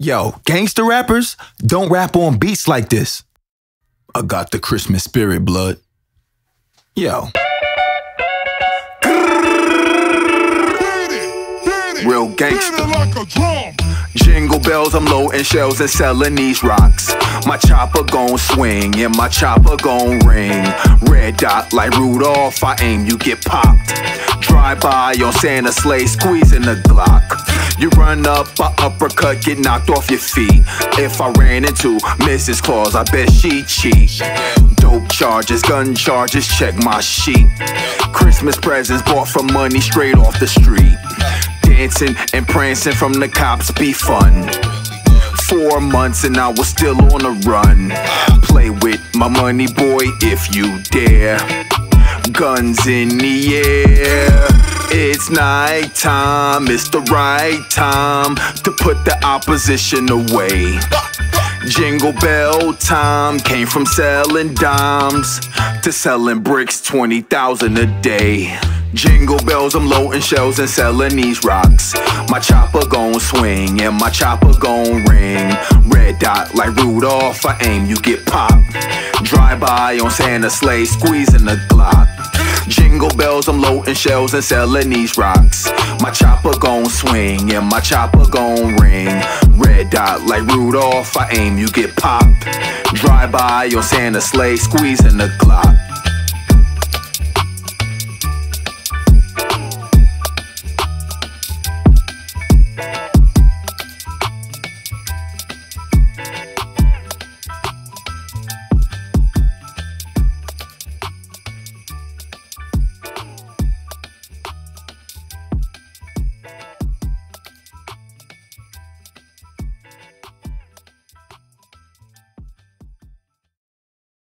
Yo, gangster rappers don't rap on beats like this. I got the Christmas spirit, blood. Yo. Real gangster. Jingle bells, I'm loading shells and selling these rocks. My chopper gon' swing and my chopper gon' ring. Red dot like Rudolph, I aim, you get popped. Drive by on Santa sleigh, squeezing the Glock. You run up, I uppercut, get knocked off your feet. If I ran into Mrs. Claus, I bet she cheat. Dope charges, gun charges, check my sheet. Christmas presents bought for money straight off the street. Dancing and prancing from the cops be fun. Four months and I was still on the run. Play with my money, boy, if you dare. Guns in the air. It's night time, it's the right time to put the opposition away. Jingle bell time came from selling dimes to selling bricks 20,000 a day. Jingle bells, I'm loading shells and selling these rocks. My chopper gon' swing and my chopper gon' ring. Red dot like Rudolph, I aim, you get popped. Drive by on Santa sleigh, squeezing the Glock. Shells and selling these rocks. My chopper gon' swing and my chopper gon' ring. Red dot like Rudolph, I aim, you get popped. Drive by on Santa sleigh, squeezing the Glock.